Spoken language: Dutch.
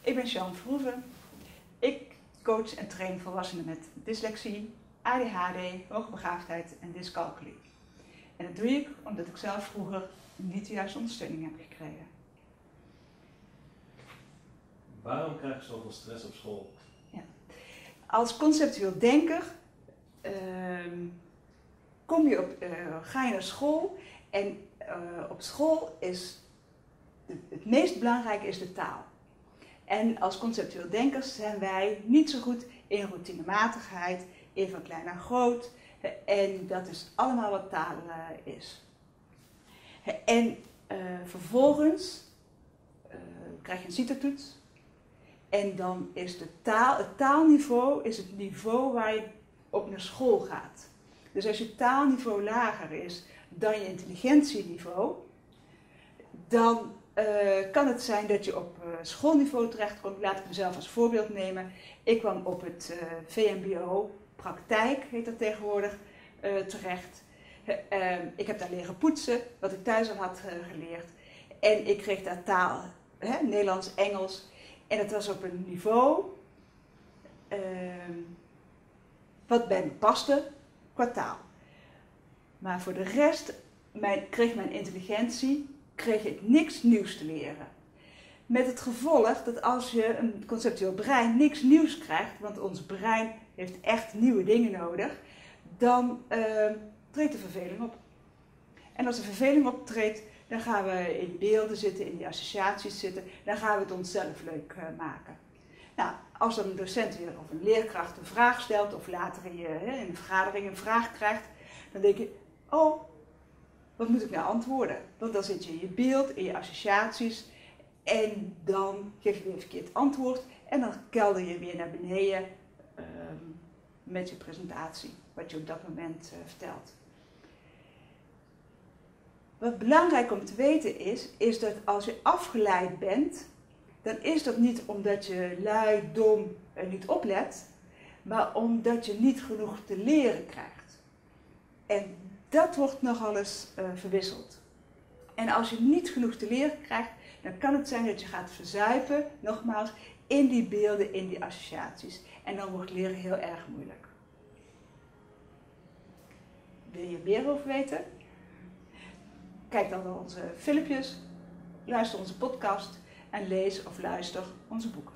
Ik ben Jean Verhoeven. Ik coach en train volwassenen met dyslexie, ADHD, hoogbegaafdheid en dyscalculie. En dat doe ik omdat ik zelf vroeger niet de juiste ondersteuning heb gekregen. Waarom krijg je zoveel stress op school? Als conceptueel denker ehm, kom je op, eh, ga je naar school en eh, op school is het meest belangrijke is de taal. En als conceptueel denkers zijn wij niet zo goed in routinematigheid, in van klein naar groot. En dat is allemaal wat taal uh, is. En uh, vervolgens uh, krijg je een CITO-toets. En dan is de taal, het taalniveau is het niveau waar je op naar school gaat. Dus als je taalniveau lager is dan je intelligentieniveau, dan uh, kan het zijn dat je op uh, schoolniveau terechtkomt. Laat ik mezelf als voorbeeld nemen. Ik kwam op het uh, VMBO, praktijk heet dat tegenwoordig, terecht. Ehm, ik heb daar leren poetsen, wat ik thuis al had geleerd. En ik kreeg daar taal, hè, Nederlands, Engels. En het was op een niveau ehm, wat bij me paste qua taal. Maar voor de rest mijn, kreeg mijn intelligentie kreeg ik niks nieuws te leren. Met het gevolg dat als je een conceptueel brein niks nieuws krijgt, want ons brein heeft echt nieuwe dingen nodig, dan uh, treedt de verveling op. En als de verveling optreedt, dan gaan we in beelden zitten, in die associaties zitten, dan gaan we het onszelf leuk uh, maken. Nou, als dan een docent weer of een leerkracht een vraag stelt, of later in, je, in een vergadering een vraag krijgt, dan denk je, oh, wat moet ik nou antwoorden? Want dan zit je in je beeld, in je associaties en dan geef je weer een verkeerd antwoord en dan kelder je weer naar beneden um, met je presentatie, wat je op dat moment uh, vertelt. Wat belangrijk om te weten is, is dat als je afgeleid bent, dan is dat niet omdat je lui, dom en niet oplet, maar omdat je niet genoeg te leren krijgt. En dat wordt nogal eens uh, verwisseld. En als je niet genoeg te leren krijgt, dan kan het zijn dat je gaat verzuipen, nogmaals, in die beelden, in die associaties. En dan wordt leren heel erg moeilijk. Wil je meer over weten? Kijk dan naar onze filmpjes, luister onze podcast en lees of luister onze boeken.